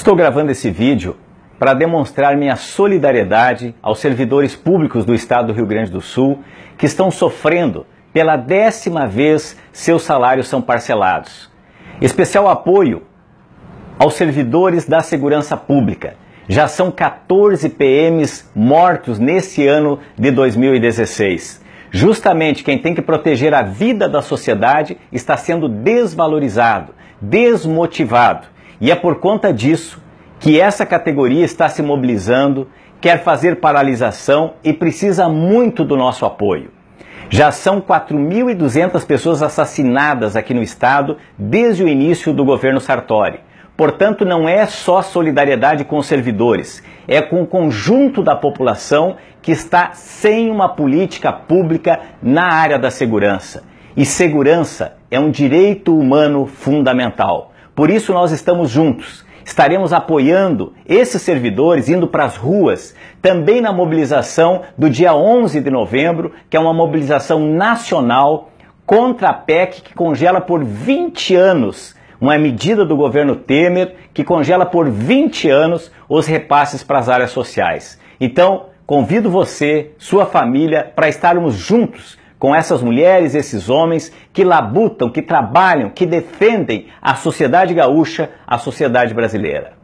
Estou gravando esse vídeo para demonstrar minha solidariedade aos servidores públicos do estado do Rio Grande do Sul que estão sofrendo pela décima vez seus salários são parcelados. Especial apoio aos servidores da segurança pública. Já são 14 PMs mortos nesse ano de 2016. Justamente quem tem que proteger a vida da sociedade está sendo desvalorizado, desmotivado. E é por conta disso que essa categoria está se mobilizando, quer fazer paralisação e precisa muito do nosso apoio. Já são 4.200 pessoas assassinadas aqui no estado desde o início do governo Sartori. Portanto, não é só solidariedade com os servidores, é com o conjunto da população que está sem uma política pública na área da segurança. E segurança é um direito humano fundamental. Por isso, nós estamos juntos estaremos apoiando esses servidores indo para as ruas, também na mobilização do dia 11 de novembro, que é uma mobilização nacional contra a PEC que congela por 20 anos, uma medida do governo Temer que congela por 20 anos os repasses para as áreas sociais. Então, convido você, sua família, para estarmos juntos com essas mulheres, esses homens que labutam, que trabalham, que defendem a sociedade gaúcha, a sociedade brasileira.